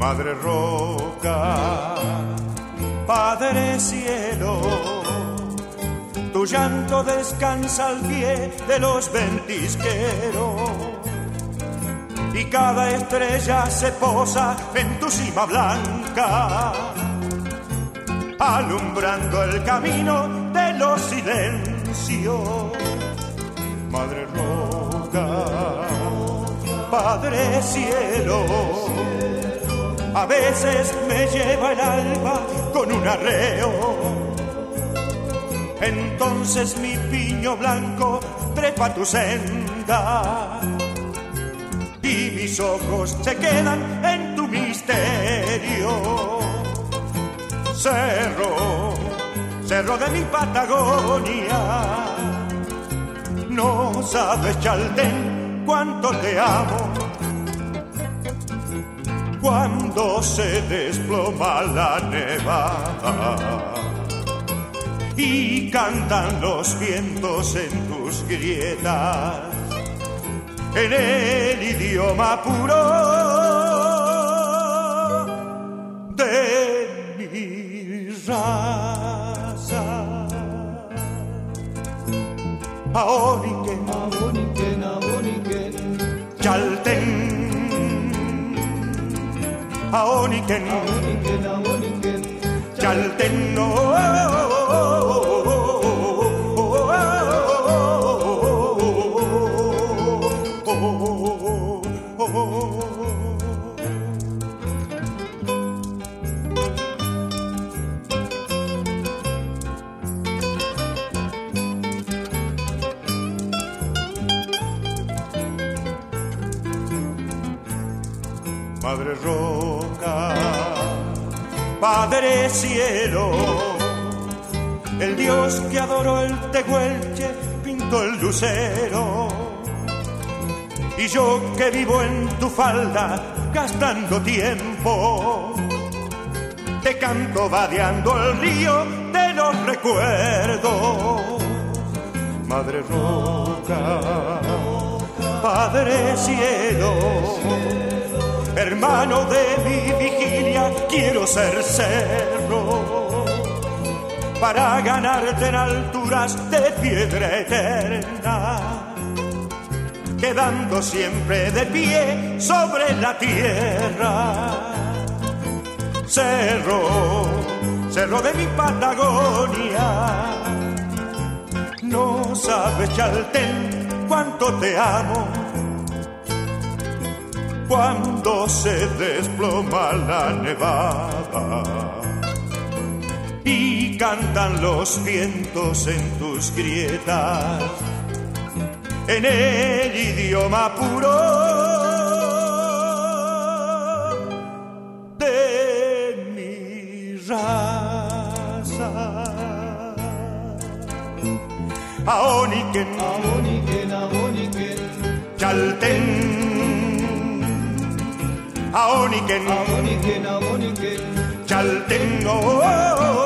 Madre Roca, Padre Cielo, tu llanto descansa al pie de los ventisqueros y cada estrella se posa en tu cima blanca, alumbrando el camino de los silencios. Madre Roca, Padre Cielo a veces me lleva el alba con un arreo. Entonces mi piño blanco trepa tu senda y mis ojos se quedan en tu misterio. Cerro, cerro de mi Patagonia, no sabes, Chaltén, cuánto te amo. Cuando se desploma la nevada y cantan los vientos en tus grietas en el idioma puro de mi raza. Aoniken, Aboniken, aboniken, Chalten, Aoniken, aboniken, aboniken, Chalten, oh, Madre Roca, Padre Cielo, el Dios que adoró el tehuelche pintó el lucero. Y yo que vivo en tu falda gastando tiempo, te canto vadeando el río de los recuerdos. Madre Roca, Padre Cielo, hermano de mi vigilia, quiero ser cerro para ganarte en alturas de piedra eterna, quedando siempre de pie sobre la tierra. Cerro, cerro de mi Patagonia, no sabes, Chaltén, cuánto te amo cuando se desploma la nevada y cantan los vientos en tus grietas en el idioma puro de mi raza. Aoniken, aboniken, aboniken, Chalten, Aoniken, aboniken, aboniken, Chalten, oh, oh,